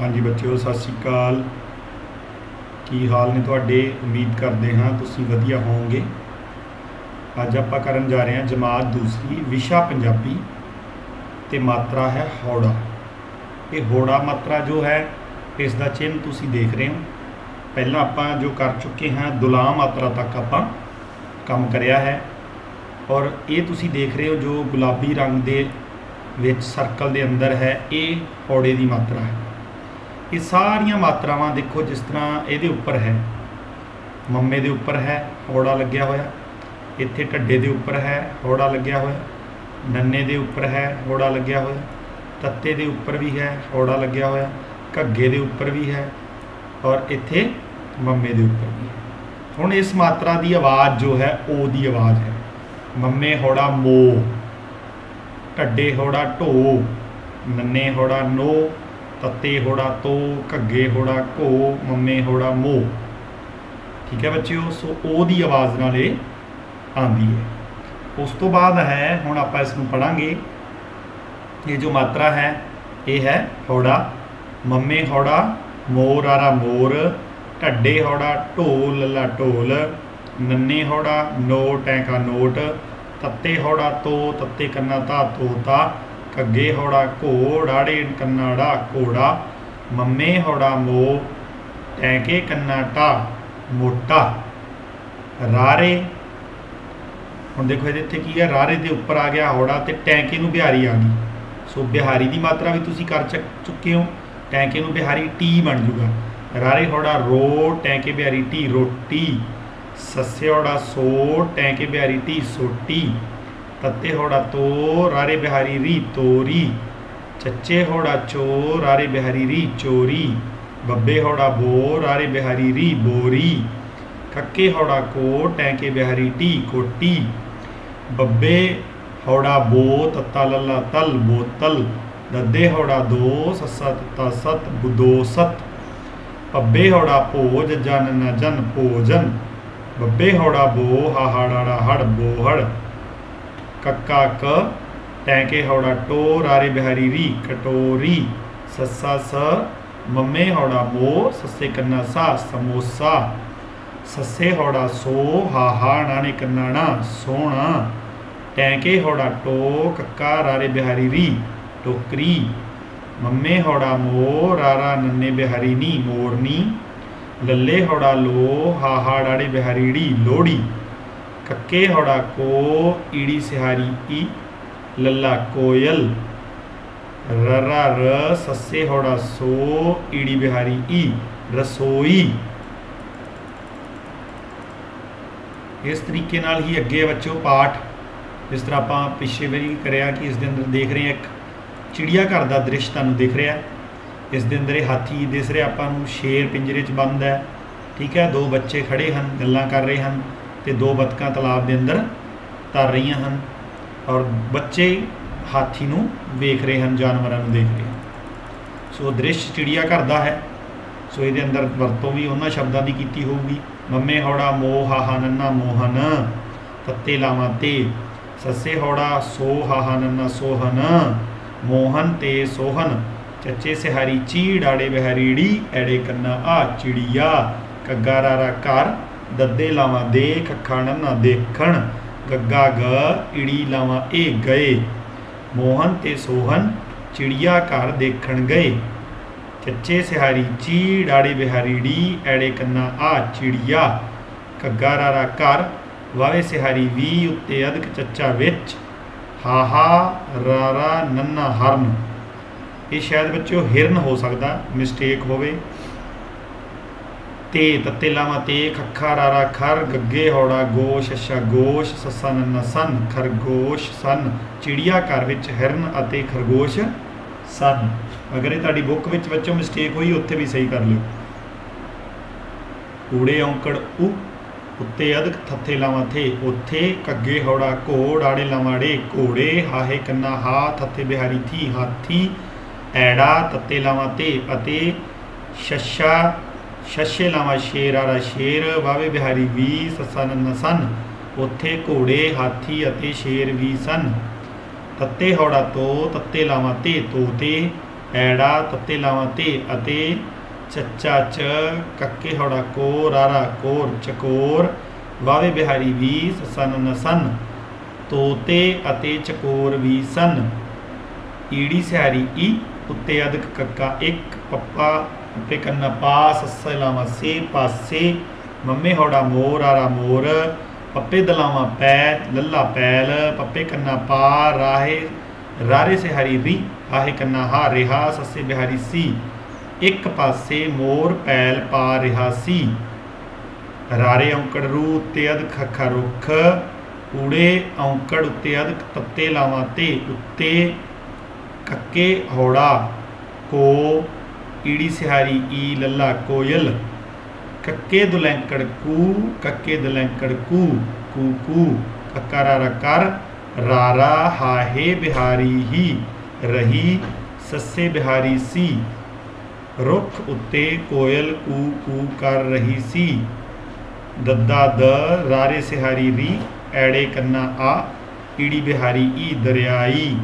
ਹਾਂਜੀ ਬੱਚਿਓ, ਸਤਿ ਸ਼੍ਰੀ ਅਕਾਲ। ਕੀ ਹਾਲ ਨੇ ਤੁਹਾਡੇ? ਉਮੀਦ ਕਰਦੇ ਹਾਂ ਤੁਸੀਂ ਵਧੀਆ ਹੋਵੋਗੇ। ਅੱਜ ਆਪਾਂ ਕਰਨ ਜਾ ਰਹੇ ਹਾਂ ਜਮਾਤ ਦੂਸਰੀ, ਵਿਸ਼ਾ ਪੰਜਾਬੀ ਤੇ ਮਾਤਰਾ ਹੈ ਹੌੜਾ। ਇਹ ਹੌੜਾ ਮਾਤਰਾ ਜੋ ਹੈ, ਇਸ ਦਾ ਚਿੰਨ੍ਹ ਤੁਸੀਂ ਦੇਖ ਰਹੇ ਹੋ। ਪਹਿਲਾਂ ਆਪਾਂ ਜੋ ਕਰ ਚੁੱਕੇ ਹਾਂ ਦੁਲਾ ਮਾਤਰਾ ਤੱਕ ਆਪਾਂ ਕੰਮ ਕਰਿਆ ਹੈ। ਔਰ ਇਹ ਤੁਸੀਂ ਦੇਖ ਰਹੇ ਹੋ ਜੋ ਗੁਲਾਬੀ ਰੰਗ ਦੇ ਵਿੱਚ ਸਰਕਲ ਦੇ ਅੰਦਰ ਹੈ, ਇਹ ਹੌੜੇ ਦੀ ਮਾਤਰਾ ਹੈ। ਇਹ ਸਾਰੀਆਂ ਮਾਤਰਾਵਾਂ ਦੇਖੋ ਜਿਸ ਤਰ੍ਹਾਂ ਇਹਦੇ ਉੱਪਰ ਹੈ। ਮੰਮੇ ਦੇ ਉੱਪਰ ਹੈ, ਹੌੜਾ ਲੱਗਿਆ ਹੋਇਆ। ਇੱਥੇ ਢੱਡੇ ਦੇ ਉੱਪਰ ਹੈ, ਹੌੜਾ ਲੱਗਿਆ ਹੋਇਆ। ਨੰਨੇ ਦੇ ਉੱਪਰ ਹੈ, ਹੌੜਾ ਲੱਗਿਆ ਹੋਇਆ। ਤੱਤੇ ਦੇ ਉੱਪਰ ਵੀ ਹੈ, ਹੌੜਾ ਲੱਗਿਆ ਹੋਇਆ। ਘੱਗੇ ਦੇ ਉੱਪਰ ਵੀ ਹੈ ਔਰ ਇੱਥੇ ਮੰਮੇ ਦੇ ਉੱਪਰ ਵੀ ਹੈ। ਹੁਣ ਇਸ ਮਾਤਰਾ ਦੀ ਆਵਾਜ਼ ਜੋ ਹੈ ਓ ਦੀ ਆਵਾਜ਼ ਹੈ। ਮੰਮੇ ਹੌੜਾ ਮੋ ਢੱਡੇ ਹੌੜਾ ਢੋ ਨੰਨੇ ਹੌੜਾ ਨੋ ਤੱਤੇ ਹੋੜਾ ਤੋ, ਘੱਗੇ ਹੋੜਾ ਘੋ, ਮੰਮੇ ਹੋੜਾ ਮੋ। ਠੀਕ ਹੈ ਬੱਚਿਓ? ਸੋ ਉਹ ਦੀ ਆਵਾਜ਼ ਨਾਲ ਇਹ ਆਂਦੀ ਹੈ। ਉਸ ਤੋਂ ਬਾਅਦ ਹੈ, ਹੁਣ ਆਪਾਂ ਇਸ ਨੂੰ ਪੜਾਂਗੇ ਇਹ ਜੋ ਮਾਤਰਾ ਹੈ, ਇਹ ਹੈ ਹੋੜਾ। ਮੰਮੇ ਹੋੜਾ, ਮੋਰ ਆਰਾ ਮੋਰ। ਢੱਡੇ ਹੋੜਾ, ਢੋਲ ਲੱਲਾ ਢੋਲ। ਨੰਨੇ ਹੋੜਾ, ਨੋਟ ਐਂਕਾ ਨੋਟ। ਤੱਤੇ ਹੋੜਾ ਤੋ, ਤੱਤੇ ਕੰਨਾ ਤਾ ਤੋਤਾ ਕੱਗੇ ਹੋੜਾ ਘੋ ਕੰਨਾੜਾ ਘੋੜਾ, ਮੰਮੇ ਹੋੜਾ ਮੋ ਟੈਂਕੇ ਕੰਨਾਟਾ ਮੋਟਾ। ਰਾਰੇ, ਹੁਣ ਦੇਖੋ ਇਹਦੇ ਇੱਥੇ ਕੀ ਹੈ, ਰਾਰੇ ਦੇ ਉੱਪਰ ਆ ਗਿਆ ਹੋੜਾ ਤੇ ਟੈਂਕੇ ਨੂੰ ਬਿਹਾਰੀ ਆ ਗਈ। ਸੋ ਬਿਹਾਰੀ ਦੀ ਮਾਤਰਾ ਵੀ ਤੁਸੀਂ ਕਰ ਚੁੱਕੇ ਹੋ, ਟੈਂਕੇ ਨੂੰ ਬਿਹਾਰੀ ਟੀ ਬਣ ਜੂਗਾ। ਰਾਰੇ ਹੋੜਾ ਰੋ, ਟੈਂਕੇ ਬਿਹਾਰੀ ਟੀ ਰੋਟੀ। ਸੱਸੇ ਹੋੜਾ ਸੋ, ਟੈਂਕੇ ਬਿਹਾਰੀ ਟੀ ਸੋਟੀ। ਤੱਤੇ ਹੋੜਾ ਤੋ ਰਾਰੇ ਬਿਹਾਰੀ ਰੀ ਤੋਰੀ। ਚੱਚੇ ਹੋੜਾ ਚੋ ਰਾਰੇ ਬਿਹਾਰੀ ਰੀ ਚੋਰੀ। ਬੱਬੇ ਹੋੜਾ ਬੋ ਰਾਰੇ ਬਿਹਾਰੀ ਰੀ ਬੋਰੀ। ਕੱਕੇ ਹੋੜਾ ਕੋ ਟੈਂਕੇ ਬਿਹਾਰੀ ਟੀ ਕੋਟੀ। ਬੱਬੇ ਹੋੜਾ ਬੋ, ਤੱਤਾ ਲੱਲਾ ਤਲ ਬੋਤਲ। ਦੱਦੇ ਹੋੜਾ ਦੋ, ਸੱਸਾ ਤੱਤਾ ਸਤ ਬੁਦੋ ਸਤ। ਪੱਬੇ ਹੋੜਾ ਭੋਜ, ਜਨ ਨ ਜਨ ਭੋਜਨ। ਬੱਬੇ ਹੋੜਾ ਬੋ ਹਾਹਾੜਾ ਹੜ ਬੋਹੜ ਕੱਕਾ ਕ, ਟੈਂਕੇ ਹੌੜਾ ਟੋ, ਰਾਰੇ ਬਿਹਾਰੀ ਰੀ, ਕਟੋਰੀ, ਸੱਸਾ ਸ, ਮੰਮੇ ਹੌੜਾ ਮੋ, ਸੱਸੇ ਕੰਨਾ ਸਾ, ਸਮੋਸਾ, ਸੱਸੇ ਹੌੜਾ ਸੋ ਹਾਹਾ ਨਾਨੇ ਕੰਨਾਣਾ ਸੋਣਾ, ਟੈਂਕੇ ਹੌੜਾ ਟੋ, ਕੱਕਾ ਰਾਰੇ ਬਿਹਾਰੀ ਰੀ, ਟੋਕਰੀ, ਮੰਮੇ ਹੌੜਾ ਮੋ, ਰਾਰਾ ਨੰਨੇ ਬਿਹਾਰੀ ਨੀ, ਮੋਰਨੀ, ਲੱਲੇ ਹੌੜਾ ਲੋ ਹਾਹਾ ਡਾੜੇ ਬਿਹਾਰੀ ੜੀ ਲੋੜੀ ਕੱਕੇ ਹੌੜਾ ਕੋ, ਈੜੀ ਸਿਹਾਰੀ ਈ, ਲੱਲਾ ਕੋਇਲ। ਰਰਾ ਰ, ਸੱਸੇ ਹੌੜਾ ਸੋ, ਈੜੀ ਬਿਹਾਰੀ ਈ, ਰਸੋਈ। ਇਸ ਤਰੀਕੇ ਨਾਲ ਹੀ ਅੱਗੇ ਬੱਚੋ ਪਾਠ। ਜਿਸ ਤਰ੍ਹਾਂ ਆਪਾਂ ਪਿਛੇ ਵਾਰੀ ਕਰਿਆ ਕਿ ਇਸ ਦੇ ਅੰਦਰ ਦੇਖ ਰਹੇ ਹਾਂ, ਇੱਕ ਚਿੜੀਆ ਘਰ ਦਾ ਦ੍ਰਿਸ਼ ਤੁਹਾਨੂੰ ਦਿਖ ਰਿਹਾ। ਇਸ ਦੇ ਅੰਦਰ ਇਹ ਹਾਥੀ ਦਿਸ ਰਿਹਾ, ਆਪਾਂ ਨੂੰ ਸ਼ੇਰ ਪਿੰਜਰੇ 'ਚ ਬੰਦ ਹੈ। ਠੀਕ ਹੈ, ਦੋ ਬੱਚੇ ਖੜੇ ਹਨ, ਗੱਲਾਂ ਕਰ ਰਹੇ ਹਨ। ਤੇ ਦੋ ਬਤਕਾਂ ਤਲਾਬ ਦੇ ਅੰਦਰ ਤਰ ਰਹੀਆਂ ਹਨ ਔਰ ਬੱਚੇ ਹਾਥੀ ਨੂੰ ਵੇਖ ਰਹੇ ਹਨ, ਜਾਨਵਰਾਂ ਨੂੰ ਦੇਖ ਰਹੇ ਹਨ। ਸੋ ਦ੍ਰਿਸ਼ ਚਿੜੀਆ ਘਰ ਦਾ ਹੈ। ਸੋ ਇਹਦੇ ਅੰਦਰ ਵਰਤੋਂ ਵੀ ਉਹਨਾਂ ਸ਼ਬਦਾਂ ਦੀ ਕੀਤੀ ਹੋਊਗੀ। ਮੰਮੇ ਹੌੜਾ, ਮੋਹ ਹਾਹਾ ਨੰਨਾ, ਮੋਹਨ। ਤੱਤੇ ਲਾਵਾਂ ਤੇ। ਸੱਸੇ ਹੌੜਾ, ਸੋ ਹਾਹਾ ਨੰਨਾ, ਸੋਹਨ। ਮੋਹਨ ਤੇ ਸੋਹਨ। ਚੱਚੇ ਸਿਹਾਰੀ ਚੀ ਡਾੜੇ ਬਿਹਾਰੀੜੀ। ਐੜੇ ਕੰਨਾ, ਆ ਚਿੜੀਆ। ਕੱਗਾ ਰਾਰਾ ਘਰ। ਦੱਦੇ ਲਾਵਾਂ ਦੇ ਕੱਖਾ ਨੰਨਾ ਦੇਖਣ, ਗੱਗਾ ਗ, ਇੜੀ ਲਾਵਾਂ ਇਹ ਗਏ। ਮੋਹਨ ਤੇ ਸੋਹਨ ਚਿੜੀਆ ਘਰ ਦੇਖਣ ਗਏ। ਚੱਚੇ ਸਿਹਾਰੀ ਚੀ ਡਾੜੀ ਬਿਹਾਰੀ ਡੀ ਐੜੇ ਕੰਨਾ ਆ ਚਿੜੀਆ। ਕੱਗਾ ਰਾਰਾ ਘਰ ਵਾਵੇ ਸਿਹਾਰੀ ਵੀ ਉੱਤੇ ਅਧਕ ਚੱਚਾ ਵਿੱਚ। ਹਾਹਾ ਰਾਰਾ ਨੰਨਾ ਹਰਨ। ਇਹ ਸ਼ਾਇਦ ਬੱਚਿਓ ਹਿਰਨ ਹੋ ਸਕਦਾ, ਮਿਸਟੇਕ ਹੋਵੇ। ਤੇ ਤੱਤੇ ਲਾਵਾਂ ਤੇ ਖੱਖਾ ਰਾਰਾ ਖਰ, ਗੱਗੇ ਹੌੜਾ ਗੋਸ਼ ਛਾ ਗੋਸ਼, ਸੱਸਾ ਨੰਨਾ ਸਨ, ਖਰਗੋਸ਼ ਸਨ, ਚਿੜੀਆ ਘਰ ਵਿੱਚ ਹਿਰਨ ਅਤੇ ਖਰਗੋਸ਼ ਸਨ। ਅਗਰ ਇਹ ਤੁਹਾਡੀ ਬੁੱਕ ਵਿੱਚ ਬੱਚੋ ਮਿਸਟੇਕ ਹੋਈ, ਉੱਥੇ ਵੀ ਸਹੀ ਕਰ ਲਿਓ। ਊੜੇ ਔਂਕੜ ਉ, ਉੱਤੇ ਅਧਕ ਥੱਥੇ ਲਾਵਾਂ ਥੇ, ਉੱਥੇ ਕੱਗੇ ਹੌੜਾ ਘੋੜ, ਆੜੇ ਲਾਵਾੜੇ ਘੋੜੇ, ਹਾਹੇ ਕੰਨਾ ਹਾ, ਥੱਥੇ ਬਿਹਾਰੀ ਥੀ, ਹਾਥੀ, ਐੜਾ, ਤੱਤੇ ਲਾਵਾਂ ਤੇ ਅਤੇ ਸ਼ਸ਼ਾ ਸ਼ਸ਼ੇ ਲਾਵਾਂ ਸ਼ੇਰ, ਆਰਾ ਸ਼ੇਰ, ਵਾਵੇ ਬਿਹਾਰੀ ਵੀ ਸੱਸਾ ਨੰਨਾ ਸਨ, ਉੱਥੇ ਘੋੜੇ, ਹਾਥੀ ਅਤੇ ਸ਼ੇਰ ਵੀ ਸਨ। ਤੱਤੇ ਹੌੜਾ ਤੋ ਤੱਤੇ ਲਾਵਾਂ ਤੇ ਤੋਤੇ ਐੜਾ ਤੱਤੇ ਲਾਵਾਂ ਤੇ ਅਤੇ ਚੱਚਾ ਚ ਕੱਕੇ ਹੌੜਾ ਕੋ ਰਾਰਾ ਕੋਰ, ਚਕੋਰ, ਵਾਵੇ ਬਿਹਾਰੀ ਵੀ ਸਨ ਨਸਨ ਤੋਤੇ ਅਤੇ ਚਕੋਰ ਵੀ ਸਨ। ਈੜੀ ਸਿਹਾਰੀ ਈ, ਉੱਤੇ ਅਦਕ ਕੱਕਾ ਇੱਕ, ਪੱਪਾ ਉੱਤੇ ਕੰਨਾ ਪਾ ਸੱਸੇ ਲਾਵਾਂ ਸੇ ਪਾਸੇ ਮੰਮੇ ਹੌੜਾ ਮੋਰ ਆਰਾ ਮੋਰ ਪੱਪੇ ਦਲਾਵਾਂ ਪੈ ਲੱਲਾ ਪੈਲ ਪੱਪੇ ਕੰਨਾ ਪਾ ਰਾਹੇ ਰਾਰੇ ਸੇ ਹਰੀ ਰੀ ਆਹੇ ਕੰਨਾ ਹਾ ਰਿਹਾ ਸੱਸੇ ਬਿਹਾਰੀ ਸੀ ਇੱਕ ਪਾਸੇ ਮੋਰ ਪੈਲ ਪਾ ਰਿਹਾ ਸੀ ਰਾਰੇ ਔਂਕੜ ਰੂ ਉੱਤੇ ਅਦ ਖੱਖਾ ਰੁੱਖ ਊੜੇ ਔਂਕੜ ਉੱਤੇ ਅਦ ਤੱਤੇ ਲਾਵਾਂ ਤੇ ਉੱਤੇ ਕੱਕੇ ਹੌੜਾ ਕੋ ਈੜੀ ਸਿਹਾਰੀ ਈ ਲੱਲਾ ਕੋਇਲ, ਕੱਕੇ ਦੁਲੈਂਕੜ ਕੂ, ਕੱਕੇ ਦੁਲੈਂਕੜ ਕੂ ਕੂ ਕੂ ਕਕਰਾ ਕਰ, ਰਾਰਾ ਹਾਹੇ ਬਿਹਾਰੀ ਹੀ, ਰਹੀ ਸੱਸੇ ਬਿਹਾਰੀ ਸੀ। ਰੁੱਖ ਉੱਤੇ ਕੋਇਲ ਕੂ ਕੂ ਕਰ ਰਹੀ ਸੀ। ਦੱਦਾ ਦ ਰਾਰੇ ਸਿਹਾਰੀ ਰੀ, ਐੜੇ ਕੰਨਾ ਆ ਈੜੀ ਬਿਹਾਰੀ ਈ ਦਰਿਆਈ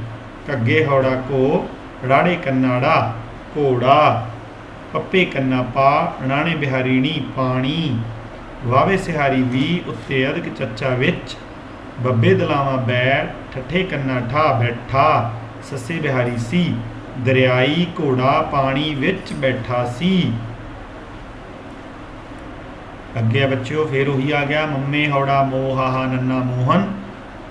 ਕੱਗੇ ਹੌੜਾ ਕੋ, ਰਾੜੇ ਕੰਨਾੜਾ ਘੋੜਾ, ਪੱਪੇ ਕੰਨਾ ਪਾ ਰਾਣੇ ਬਿਹਾਰੀਣੀ ਪਾਣੀ। ਵਾਵੇ ਸਿਹਾਰੀ ਵੀ ਉੱਤੇ ਅਦਕ ਚੱਚਾ ਵਿੱਚ। ਬੱਬੇ ਦਲਾਵਾਂ ਬੈਠ ਠੱਠੇ ਕੰਨਾ ਠਾ ਬੈਠਾ। ਸੱਸੇ ਬਿਹਾਰੀ ਸੀ, ਦਰਿਆਈ ਘੋੜਾ ਪਾਣੀ ਵਿੱਚ ਬੈਠਾ ਸੀ। ਅੱਗੇ ਬੱਚਿਓ, ਫੇਰ ਉਹੀ ਆ ਗਿਆ, ਮੰਮੇ ਹੌੜਾ ਮੋਹ, ਹਾਹਾ ਨੰਨਾ ਮੋਹਨ।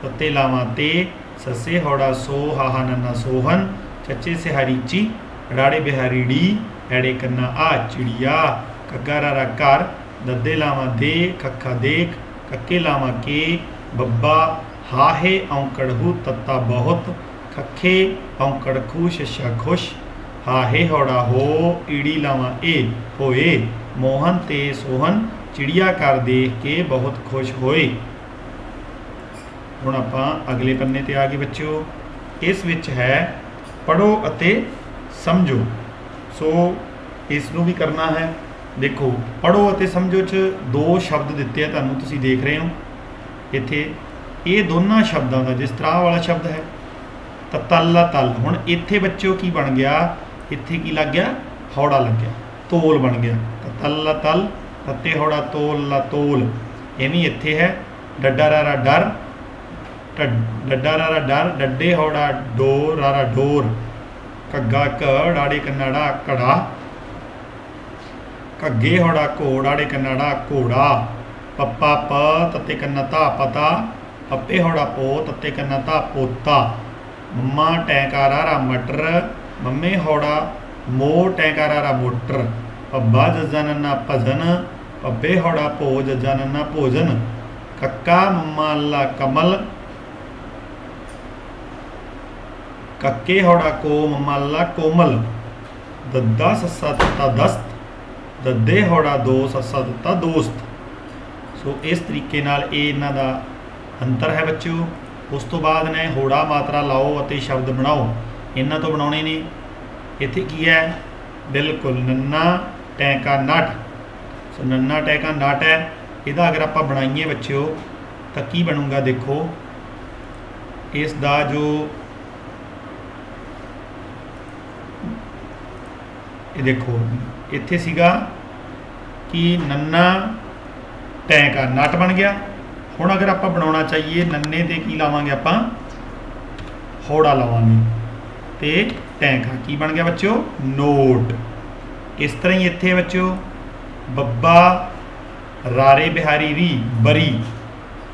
ਤੱਤੇ ਲਾਵਾਂ ਤੇ, ਸੱਸੇ ਹੌੜਾ ਸੋ ਹਾਹਾ ਨੰਨਾ ਸੋਹਨ। ਚੱਚੇ ਸਿਹਾਰੀ ਚੀ ਰਾੜੇ ਬਿਹਾਰੀ ਡੀ ਐੜੇ ਕੰਨਾ ਆ ਚਿੜੀਆ, ਕੱਗਾ ਰਾ ਘਰ, ਦੱਦੇ ਲਾਵਾਂ ਦੇ, ਖੱਖਾ ਦੇਖ, ਕੱਕੇ ਲਾਵਾਂ ਕੇ, ਬੱਬਾ ਹਾਹੇ ਔਂਕੜ ਤੱਤਾ ਬਹੁਤ, ਖੱਖੇ ਔਂਕੜ ਖੂ ਸ਼ਸ਼ਾ ਖੁਸ਼, ਹਾਹੇ ਹੌੜਾ ਹੋ, ਈੜੀ ਲਾਵਾਂ ਏ ਹੋਏ, ਮੋਹਨ ਤੇ ਸੋਹਨ ਚਿੜੀਆ ਕਰ ਦੇਖ ਕੇ ਬਹੁਤ ਖੁਸ਼ ਹੋਏ। ਹੁਣ ਆਪਾਂ ਅਗਲੇ ਪੰਨੇ ਤੇ ਆ ਗਏ ਬੱਚਿਓ। ਇਸ ਵਿੱਚ ਹੈ ਪੜੋ ਅਤੇ ਸਮਝੋ। ਸੋ ਇਸ ਨੂੰ ਵੀ ਕਰਨਾ ਹੈ। ਦੇਖੋ ਪੜੋ ਅਤੇ ਸਮਝੋ ਚ ਦੋ ਸ਼ਬਦ ਦਿੱਤੇ ਆ ਤੁਹਾਨੂੰ, ਤੁਸੀਂ ਦੇਖ ਰਹੇ ਹੋ। ਇੱਥੇ ਇਹ ਦੋਨਾਂ ਸ਼ਬਦਾਂ ਦਾ, ਜਿਸ ਤਰ੍ਹਾਂ ਵਾਲਾ ਸ਼ਬਦ ਹੈ ਤਤੱਲਾ ਤਲ ਹੁਣ ਇੱਥੇ ਬੱਚਿਓ ਕੀ ਬਣ ਗਿਆ? ਇੱਥੇ ਕੀ ਲੱਗ ਗਿਆ? ਹੌੜਾ ਲੱਗਿਆ ਤੋਲ ਬਣ ਗਿਆ। ਤਤੱਲਾ ਤਲ ਤੱਤੇ ਹੌੜਾ, ਤੋਲ ਲਾ ਤੋਲ। ਵੀ ਇੱਥੇ ਹੈ। ਡੱਡਾ ਰਾਰਾ ਡਰ ਡੱਡਾ ਰਾਰਾ ਡਰ, ਡੱਡੇ ਹੌੜਾ ਡੋਰ, ਰਾਰਾ ਡੋਰ। ਕੱਗਾ ਕ ਡਾੜੇ ਘੜਾ। ਘੱਗੇ ਕੱਗੇ ਹੌੜਾ ਘੋੜਾੜੇ ਕੰਨਾੜਾ, ਘੋੜਾ। ਪੱਪਾ ਪ, ਤੱਤੇ ਕੰਨਾ ਤਾ ਪਤਾ। ਪੱਪੇ ਹੋੜਾ ਪੋ, ਤੱਤੇ ਕੰਨਾ ਤਾ ਪੋਤਾ। ਮੰਮਾ ਟੈਂਕਾਰਾ ਰਾ ਮਟਰ। ਮੰਮੇ ਹੋੜਾ ਮੋ ਟੈਂਕਾਰਾ ਰਾ ਮੋਟਰ। ਪੱਬਾ ਜਜਨਨਾ ਭਜਨ। ਪੱਬੇ ਹੌੜਾ ਭੋ ਜਜਨਨਾ ਭੋਜਨ। ਕੱਕਾ ਮੰਮਾ ਅੱਲਾ ਕਮਲ। ਕੱਕੇ ਹੌੜਾ ਕੋ ਮੰਮਾ ਕੋਮਲ। ਦੱਦਾ ਸੱਸਾ ਤਤਾ ਦਸਤ, ਦੱਦੇ ਹੌੜਾ ਦੋ ਸੱਸਾ ਤਤਾ ਦੋਸਤ। ਸੋ ਇਸ ਤਰੀਕੇ ਨਾਲ ਇਹ ਇਹਨਾਂ ਦਾ ਅੰਤਰ ਹੈ ਬੱਚਿਓ। ਉਸ ਤੋਂ ਬਾਅਦ ਨੇ ਹੋੜਾ ਮਾਤਰਾ ਲਾਓ ਅਤੇ ਸ਼ਬਦ ਬਣਾਓ। ਇਹਨਾਂ ਤੋਂ ਬਣਾਉਣੇ ਨੇ। ਇੱਥੇ ਕੀ ਹੈ? ਬਿਲਕੁਲ ਨੰਨਾ, ਟੈਂਕਾ, ਨਟ। ਸੋ ਨੰਨਾ, ਟੈਂਕਾ, ਨਟ ਹੈ। ਇਹਦਾ ਅਗਰ ਆਪਾਂ ਬਣਾਈਏ ਬੱਚਿਓ, ਤਾਂ ਕੀ ਬਣੂਗਾ ਦੇਖੋ। ਇਸ ਦਾ ਜੋ ਇਹ ਦੇਖੋ, ਇੱਥੇ ਸੀਗਾ ਕਿ ਨੰਨਾ ਟੈਂਕਾ ਨਟ ਬਣ ਗਿਆ। ਹੁਣ ਅਗਰ ਆਪਾਂ ਬਣਾਉਣਾ ਚਾਹੀਏ ਨੰਨੇ ਤੇ ਕੀ ਲਾਵਾਂਗੇ ਆਪਾਂ? ਹੌੜਾ ਲਾਵਾਂਗੇ ਤੇ ਟੈਂਕਾ ਕੀ ਬਣ ਗਿਆ ਬੱਚਿਓ? ਨੋਟ। ਇਸ ਤਰ੍ਹਾਂ ਹੀ ਇੱਥੇ ਬੱਚਿਓ। ਬੱਬਾ ਰਾਰੇ ਬਿਹਾਰੀ ਰੀ, ਬਰੀ।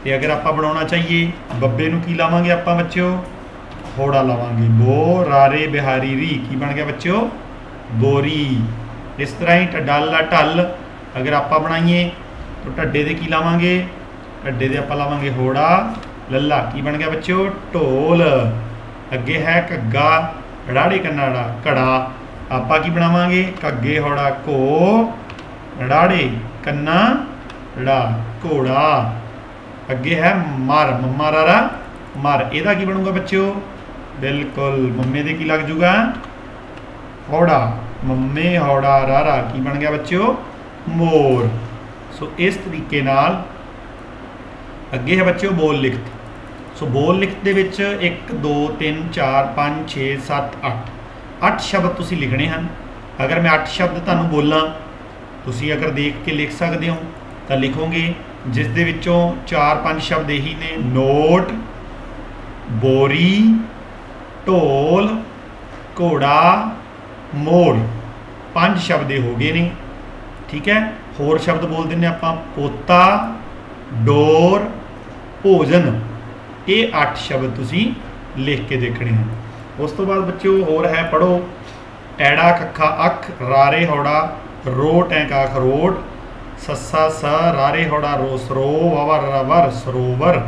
ਤੇ ਅਗਰ ਆਪਾਂ ਬਣਾਉਣਾ ਚਾਹੀਏ, ਬੱਬੇ ਨੂੰ ਕੀ ਲਾਵਾਂਗੇ ਆਪਾਂ ਬੱਚਿਓ? ਹੌੜਾ ਲਾਵਾਂਗੇ। ਬੋ ਰਾਰੇ ਬਿਹਾਰੀ ਰੀ। ਕੀ ਬਣ ਗਿਆ ਬੱਚਿਓ? ਬੋਰੀ। ਇਸ ਤਰ੍ਹਾਂ ਹੀ ਟਡਾਲਾ ਢੱਲ ਅਗਰ ਆਪਾਂ ਬਣਾਈਏ, ਤਾਂ ਢੱਡੇ ਦੇ ਕੀ ਲਾਵਾਂਗੇ? ਢੱਡੇ ਦੇ ਆਪਾਂ ਲਾਵਾਂਗੇ ਹੋੜਾ। ਲੱਲਾ, ਕੀ ਬਣ ਗਿਆ ਬੱਚਿਓ? ਢੋਲ। ਅੱਗੇ ਹੈ ਘੱਗਾ, ਰਾੜੇ ਕੰਨਾੜਾ, ਘੜਾ। ਆਪਾਂ ਕੀ ਬਣਾਵਾਂਗੇ? ਘੱਗੇ, ਹੋੜਾ, ਘੋ। ਰਾੜੇ, ਕੰਨਾ, ੜਾ, ਘੋੜਾ। ਅੱਗੇ ਹੈ ਮਰ, ਮੰਮਾ ਰਾਰਾ। ਮਰ, ਇਹਦਾ ਕੀ ਬਣੂਗਾ ਬੱਚਿਓ? ਬਿਲਕੁਲ, ਮੰਮੇ ਦੇ ਕੀ ਲੱਗ ਜੂਗਾ? ਹੌੜਾ, ਮੰਮੇ ਹੌੜਾ, ਰਾਰਾ, ਕੀ ਬਣ ਗਿਆ ਬੱਚਿਓ? ਮੋਰ। ਸੋ ਇਸ ਤਰੀਕੇ ਨਾਲ ਅੱਗੇ ਹੈ ਬੱਚਿਓ ਬੋਲ ਲਿਖਤ। ਸੋ ਬੋਲ ਲਿਖਤ ਦੇ ਵਿੱਚ 1 2 3 4 5 6 7 8 8 ਸ਼ਬਦ ਤੁਸੀਂ ਲਿਖਣੇ ਹਨ। ਅਗਰ ਮੈਂ 8 ਸ਼ਬਦ ਤੁਹਾਨੂੰ ਬੋਲਾਂ, ਤੁਸੀਂ ਅਗਰ ਦੇਖ ਕੇ ਲਿਖ ਸਕਦੇ ਹੋ, ਤਾਂ ਲਿਖੋਗੇ, ਜਿਸ ਦੇ ਵਿੱਚੋਂ 4-5 ਸ਼ਬਦ ਇਹੀ ਨੇ। ਨੋਟ, ਬੋਰੀ, ਢੋਲ, ਘੋੜਾ ਮੋੜ। ਪੰਜ ਸ਼ਬਦ ਇਹ ਹੋ ਗਏ ਨੇ। ਠੀਕ ਹੈ? ਹੋਰ ਸ਼ਬਦ ਬੋਲ ਦਿੰਨੇ ਆਪਾਂ। ਪੋਤਾ, ਡੋਰ, ਭੋਜਨ। ਇਹ 8 ਸ਼ਬਦ ਤੁਸੀਂ ਲਿਖ ਕੇ ਦੇਖਣੇ ਹਨ। ਉਸ ਤੋਂ ਬਾਅਦ ਬੱਚਿਓ ਹੋਰ ਹੈ ਪੜੋ ਐੜਾ ਕੱਖਾ ਅੱਖ, ਰਾਰੇ, ਹੌੜਾ, ਰੋ, ਟੈਂਕਾ ਖਰੋਟ ਸੱਸਾ, ਸ, ਰਾਰੇ, ਹੌੜਾ, ਰੋ, ਸਰੋ ਵਵਰ ਰਵਰ ਸਰੋਵਰ।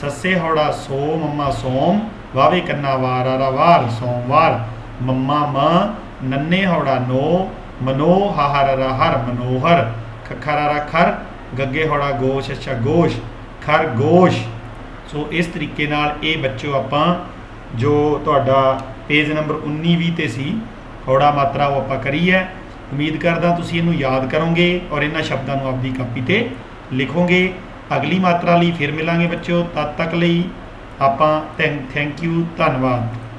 ਸੱਸੇ, ਹੌੜਾ, ਸੋ, ਮੰਮਾ, ਸੋਮ। ਵਾਵੇ ਕੰਨਾ ਵਾਰ ਰਵਾਰ ਸੋਮਵਾਰ। ਮੰਮਾ, ਮ ਨੰਨੇ ਹੌੜਾ ਨੋ, ਮਨੋ ਹਹਰ ਹਰ ਮਨੋਹਰ ਖਖਰਾ ਖਰ, ਗੱਗੇ ਹੌੜਾ ਗੋਸ਼, ਅੱਛਾ ਗੋਸ਼, ਖਰ ਗੋਸ਼। ਸੋ ਇਸ ਤਰੀਕੇ ਨਾਲ ਇਹ ਬੱਚਿਓ ਆਪਾਂ ਜੋ ਤੁਹਾਡਾ ਪੇਜ ਨੰਬਰ 19 20 ਤੇ ਸੀ, ਹੌੜਾ ਮਾਤਰਾ ਉਹ ਆਪਾਂ ਕਰੀ ਹੈ। ਉਮੀਦ ਕਰਦਾ ਤੁਸੀਂ ਇਹਨੂੰ ਯਾਦ ਕਰੋਗੇ ਔਰ ਇਹਨਾਂ ਸ਼ਬਦਾਂ ਨੂੰ ਆਪਦੀ ਕਾਪੀ ਤੇ ਲਿਖੋਗੇ। ਅਗਲੀ ਮਾਤਰਾ ਲਈ ਫਿਰ ਮਿਲਾਂਗੇ ਬੱਚਿਓ ਤਦ ਤੱਕ ਲਈ ਆਪਾਂ ਥੈਂਕ ਯੂ ਧੰਨਵਾਦ।